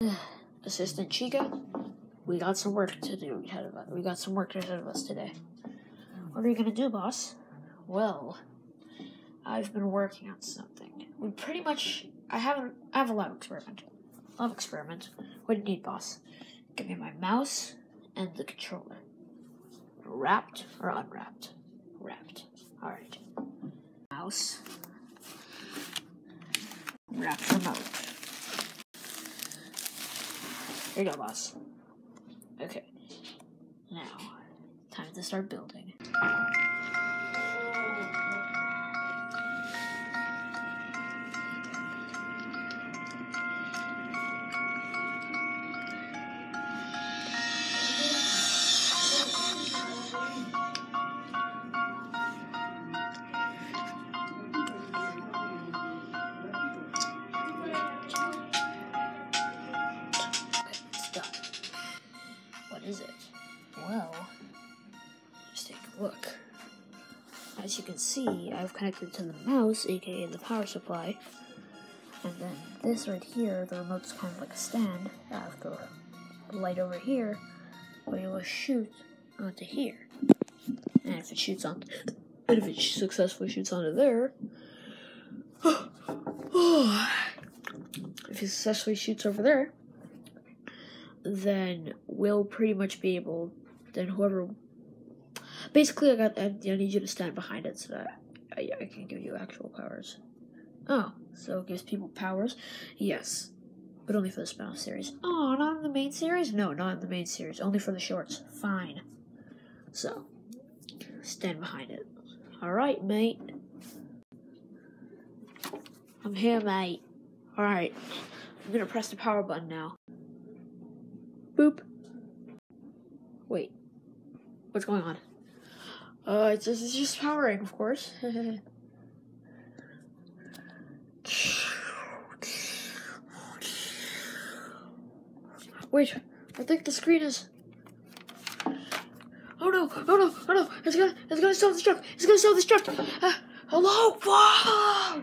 Assistant Chica, we got some work to do ahead of us. We got some work ahead of us today. What are you gonna do, boss? Well, I've been working on something. We pretty much. I haven't. I have a lab experiment. Lab experiment. What do you need, boss? Give me my mouse and the controller. Wrapped or unwrapped? Wrapped. All right. Mouse. Wrapped remote. Here you go, boss. Okay. Now, time to start building. Look. As you can see, I've connected to the mouse, aka the power supply. And then this right here, the remote's kind of like a stand. I have the light over here, but it will shoot onto here. And if it shoots on, and if it successfully shoots onto there, if it successfully shoots over there, then we'll pretty much be able. Then whoever, basically, I got. I, I need you to stand behind it so that I, I can give you actual powers. Oh, so it gives people powers? Yes, but only for the spin-off series. Oh, not in the main series? No, not in the main series. Only for the shorts. Fine. So, stand behind it. All right, mate. I'm here, mate. All right. I'm gonna press the power button now. Boop. Wait. What's going on? Uh, it's just, it's just powering, of course. Wait, I think the screen is. Oh no! Oh no! Oh no! It's gonna! It's gonna self-destruct! It's gonna self-destruct! Uh, hello!